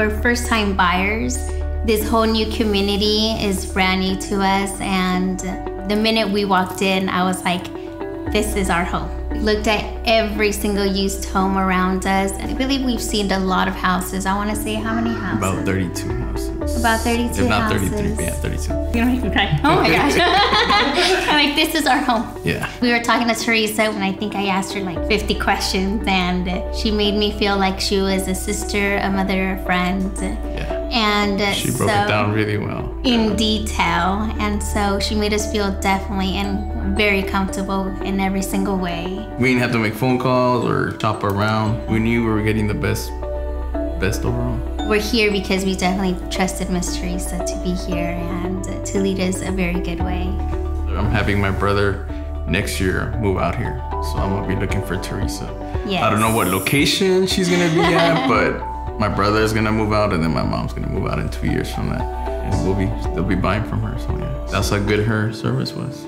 We're first time buyers. This whole new community is brand new to us. And the minute we walked in, I was like, this is our home. We looked at every single used home around us. I believe we've seen a lot of houses. I want to say how many houses? About 32 houses. About 32 If not houses. 33, but yeah, 32. You're gonna make me cry. Oh my gosh. I'm like, this is our home. Yeah. We were talking to Teresa, and I think I asked her like 50 questions, and she made me feel like she was a sister, a mother, a friend. And uh, She so, broke it down really well. in detail. And so she made us feel definitely and very comfortable in every single way. We didn't have to make phone calls or shop around. We knew we were getting the best, best overall. We're here because we definitely trusted Miss Teresa to be here and to lead us a very good way. I'm having my brother next year move out here, so I'm gonna be looking for Teresa. Yes. I don't know what location she's gonna be at, but my brother is gonna move out, and then my mom's gonna move out in two years from that, and we'll be they'll be buying from her. So yeah, that's how good her service was.